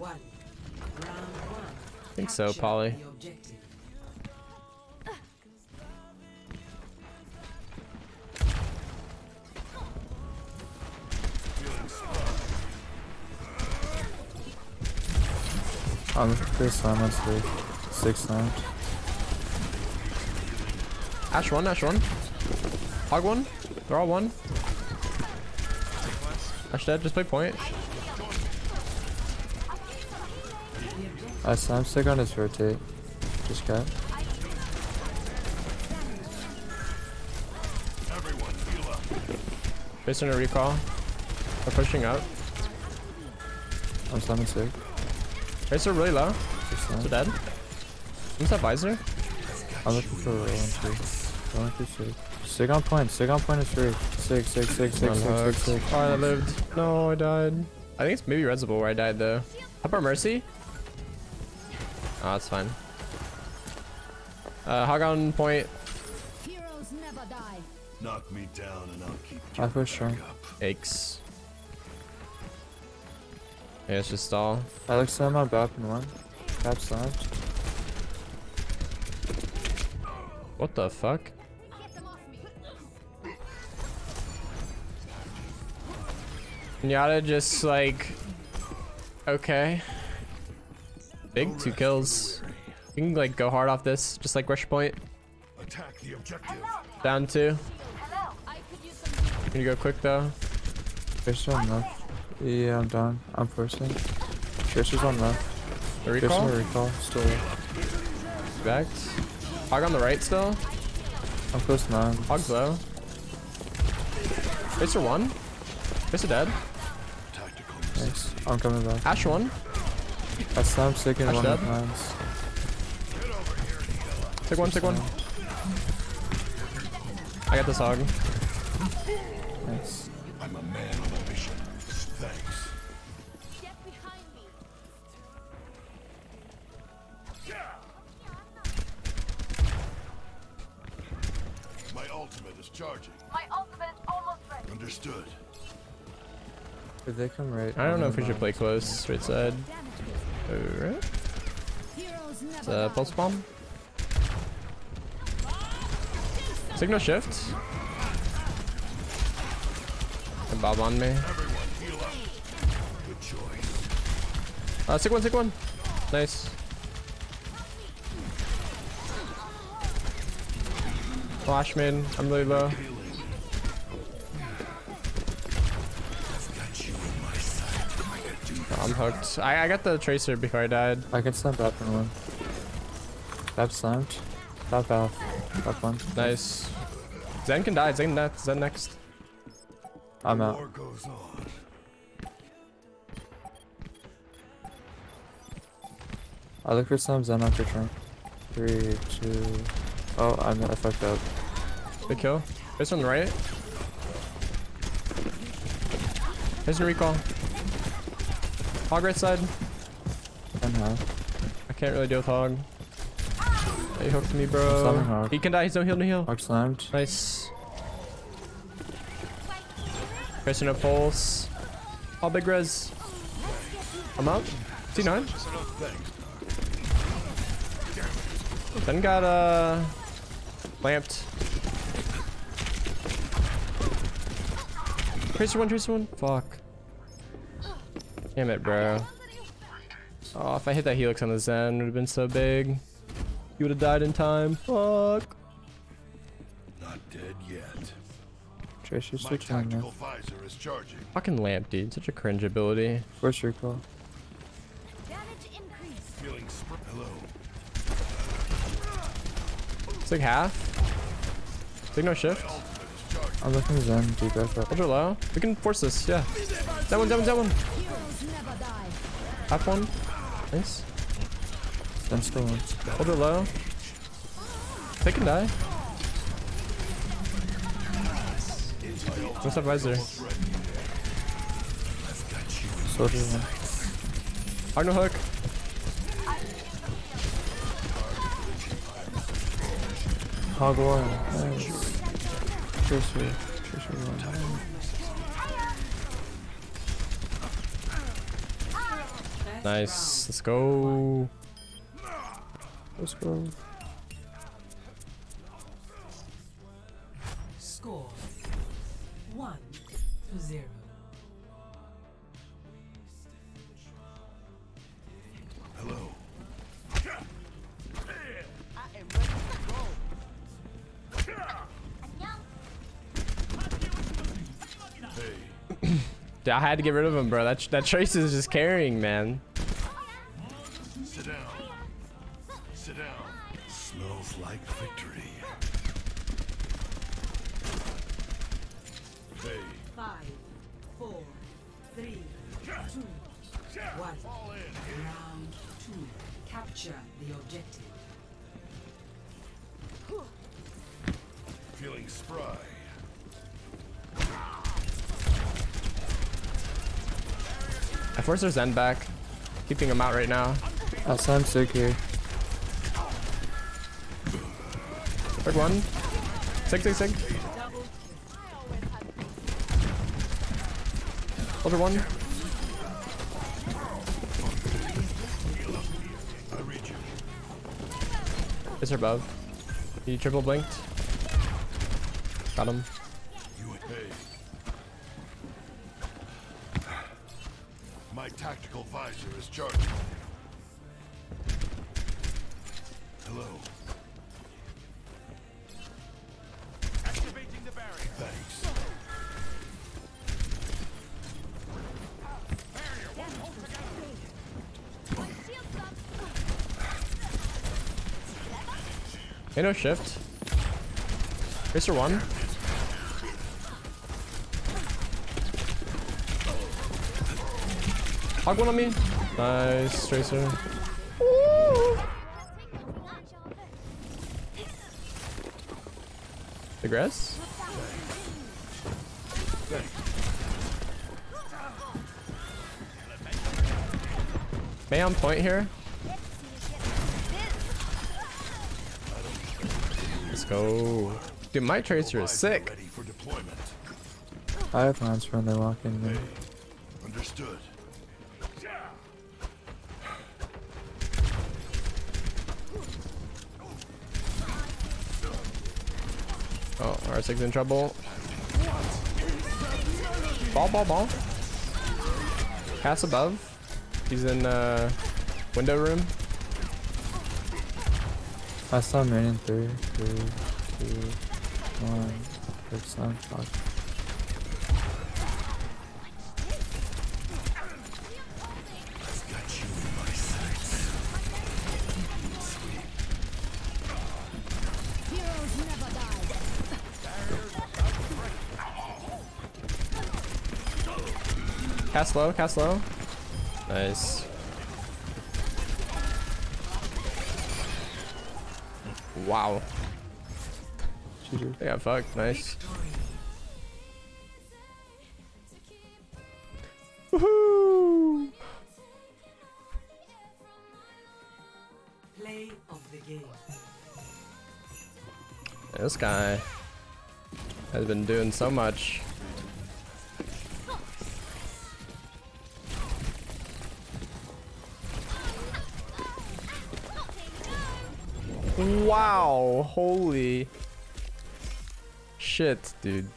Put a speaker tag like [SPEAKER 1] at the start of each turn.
[SPEAKER 1] One. One.
[SPEAKER 2] I think so,
[SPEAKER 1] Capture
[SPEAKER 2] Polly.
[SPEAKER 1] the objective.
[SPEAKER 3] I'm looking for Six. Six times.
[SPEAKER 2] Ashe one, Ashe one. Hog one. They're all one. Ashe dead, just play point.
[SPEAKER 3] I slam stick on his rotate. Just got.
[SPEAKER 2] Based on a recall. They're pushing up.
[SPEAKER 3] I'm slamming stick.
[SPEAKER 2] Tracer really low.
[SPEAKER 3] Just
[SPEAKER 2] So dead. Who's that visor?
[SPEAKER 3] I'm looking for a roll on two. Rolling through six. Stick on point. Stick on point is free. Six, six, six, six, six,
[SPEAKER 2] Unhooked.
[SPEAKER 3] six, six.
[SPEAKER 2] Oh, I lived. No, I died. I think it's maybe Reservoir where I died though. How about Mercy? Oh, that's fine. Uh, hog on point.
[SPEAKER 4] Heroes never die.
[SPEAKER 5] Knock me down and I'll keep
[SPEAKER 3] I push strong.
[SPEAKER 5] up.
[SPEAKER 2] Aches. Yeah, it's just stall.
[SPEAKER 3] I look slam on bap in one. Bap slammed.
[SPEAKER 2] What the fuck?
[SPEAKER 4] Get them off.
[SPEAKER 2] Nyata just like okay. Big two kills. You can like go hard off this, just like rush point.
[SPEAKER 5] Attack the objective.
[SPEAKER 2] Down two.
[SPEAKER 4] I could use some.
[SPEAKER 2] Can you go quick though?
[SPEAKER 3] Fish on left. Yeah, I'm done. I'm forcing. Fish is on left.
[SPEAKER 2] The
[SPEAKER 3] Fish
[SPEAKER 2] recall.
[SPEAKER 3] on recall. Still left.
[SPEAKER 2] Backed. Hog on the right still.
[SPEAKER 3] I'm close to nine.
[SPEAKER 2] Hog's low. Tracer one. Tracer dead.
[SPEAKER 3] Nice. I'm coming back.
[SPEAKER 2] Ashe one.
[SPEAKER 3] I slam stick in
[SPEAKER 2] Ashe
[SPEAKER 3] one of
[SPEAKER 2] dead.
[SPEAKER 3] mines.
[SPEAKER 2] Take one, take one. I got this hog.
[SPEAKER 3] Nice.
[SPEAKER 5] I'm a man on a mission. Thanks.
[SPEAKER 4] Get behind me.
[SPEAKER 5] My ultimate is charging.
[SPEAKER 4] My ultimate is almost ready.
[SPEAKER 5] Understood.
[SPEAKER 3] If they come right.
[SPEAKER 2] I don't know if we should play close. Right side. Alright.
[SPEAKER 4] Heroes
[SPEAKER 2] It's a pulse bomb. Signal shift. And Bob on me.
[SPEAKER 5] Everyone. Good choice.
[SPEAKER 2] Uh, sick one, sick one. Nice. Flash mid. I'm really low. Hooked. I, I got the tracer before I died.
[SPEAKER 3] I can slam bap in one. Bap slammed. Bap off. Bap one.
[SPEAKER 2] Nice. Zen can die. Zen next. Zen next.
[SPEAKER 3] I'm out.
[SPEAKER 5] War goes on.
[SPEAKER 3] I look for some Zen after trunk. Three, two. Oh, I'm, I fucked up.
[SPEAKER 2] Good kill. This on the right. There's a recall. Hog right side.
[SPEAKER 3] High.
[SPEAKER 2] I can't really deal with hog. He hooked me, bro. He can die. He's no heal, no heal.
[SPEAKER 3] Hog slammed.
[SPEAKER 2] Nice. Pressing a pulse. All big res. I'm up. T9. Then got uh lamped. Tracer one, tracer one. Fuck. Damn it, bro. Oh, if I hit that helix on the Zen, it would have been so big. He would have died in time. Fuck.
[SPEAKER 5] Not dead yet.
[SPEAKER 3] Tracer's
[SPEAKER 5] My
[SPEAKER 3] switching on
[SPEAKER 5] tactical
[SPEAKER 3] left.
[SPEAKER 5] visor is charging.
[SPEAKER 2] Fucking lamp, dude. Such a cringe ability.
[SPEAKER 3] First recall.
[SPEAKER 4] Damage increase.
[SPEAKER 5] Feeling sp- Hello.
[SPEAKER 2] It's like half. Take no shift.
[SPEAKER 3] I'm looking for Zen. Deep back up.
[SPEAKER 2] Ultra low. We can force this, yeah. That one, that one, that one. Half one. Nice.
[SPEAKER 3] Zen still one.
[SPEAKER 2] Ultra low. They can die. What's up, visor?
[SPEAKER 3] Soldier one.
[SPEAKER 2] Hard no hook.
[SPEAKER 3] Hog one. Nice. Tracer. Tracer one.
[SPEAKER 2] Nice. Let's go.
[SPEAKER 3] Let's go.
[SPEAKER 1] Score one to zero.
[SPEAKER 5] Hello.
[SPEAKER 2] I had to get rid of him, bro. That that trace is just carrying, man.
[SPEAKER 5] Sit down. Smells like victory. Hey,
[SPEAKER 1] Five, four, three, two, one. Round two. Capture the objective.
[SPEAKER 5] feeling spry.
[SPEAKER 2] I forced their Zen back. Keeping him out right now.
[SPEAKER 3] I'll send sick here.
[SPEAKER 2] Quick one. Sig, sig, sig. Soldier one. Is her above. He triple blinked. Got him.
[SPEAKER 5] My tactical visor is charging. Hello.
[SPEAKER 2] Hey, no shift. Racer one. Hog one on me. Nice, Tracer. Digress? Mei on point here. Go. Dude, my tracer is sick.
[SPEAKER 5] Ready for deployment.
[SPEAKER 3] I have plans for when they walk in.
[SPEAKER 5] Hey. Understood.
[SPEAKER 2] Oh, R6 in trouble. Ball, ball, ball. Pass above. He's in uh, window room.
[SPEAKER 3] I saw him in three, three, two, one. Quick stun. Fuck.
[SPEAKER 5] I've got you in my sights.
[SPEAKER 4] Heroes never die.
[SPEAKER 2] Cast low, cast low. Nice. Wow.
[SPEAKER 3] GG.
[SPEAKER 2] They got fucked. Nice. Woohoo!
[SPEAKER 1] Play of the game.
[SPEAKER 2] This guy has been doing so much. Wow, holy shit, dude.